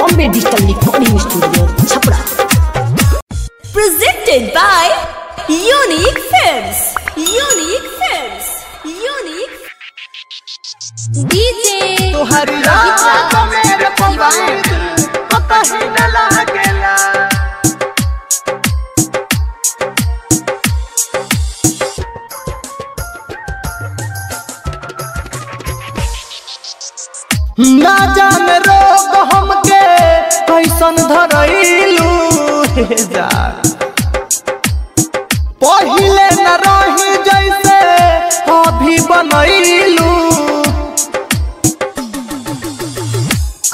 Bombay digital recording studio Chhapra. Presented by unique films unique films unique DJ तो हर रात को मेरे परिवार को ना ना जाने रोग हमके कैसन धरैलू पहिले न रही जैसे अभी बनैलू।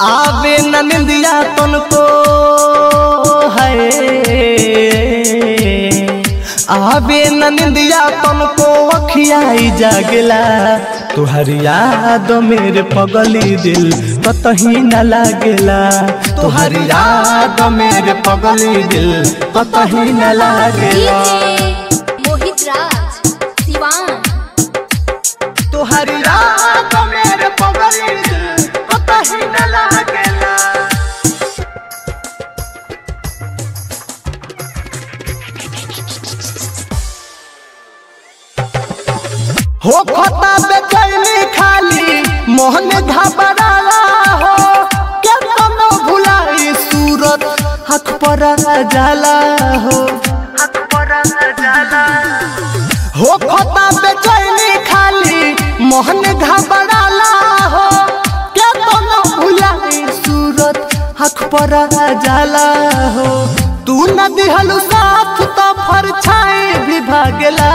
आवे न निंदिया तुनको है। आवे न निंदिया तुनको अखियाई जागला। तुहरी याद मेरे पगली दिल, कतही न लागेला। तुहरी याद मेरे पगली दिल, कतही न लागेला। हो खता बेचैनी खाली, मोहन घबराला हो। के कनो भुलाई सूरत हक पर जाला हो। हक पर जाला। हो खता बेचैनी खाली, मोहन घबराला हो। के कनो भुलाई सूरत हक पर जाला हो। तू न दिहलु साथ तो फर छाए भी भागला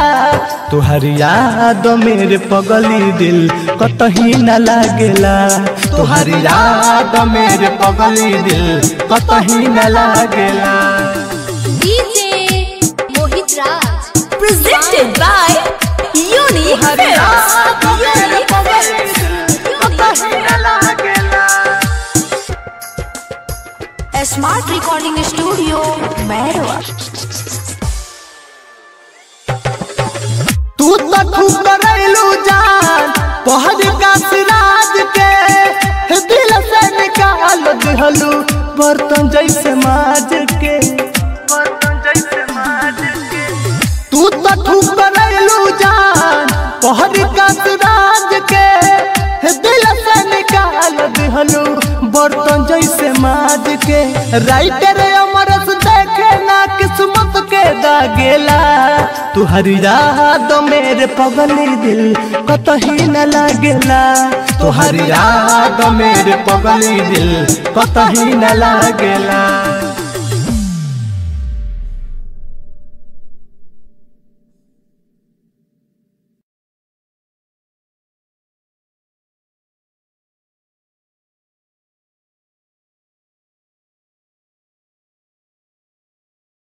तुहरी याद मेरे पगली दिल कतही न लागेला। तुहरी याद मेरे पगली दिल कतही न लागेला। स्मार्ट रिकॉर्डिंग स्टूडियो तू तो खूब करैलू जान पहर का सिराज के। दिल से निकाल दिहलू, बर्तन जैसे माज के। बर्तन जैसे तू खूब करैलू जान पहर का सिराज के। दिल से निकाल दिहलू, बर्तन जैसे माज के राइटर अमरस देखे ना किस्मत के दागेला। तुहरी याद मेरे पगली दिल कतही न लागेला। तुहरी याद मेरे पगली दिल कतही न लागेला।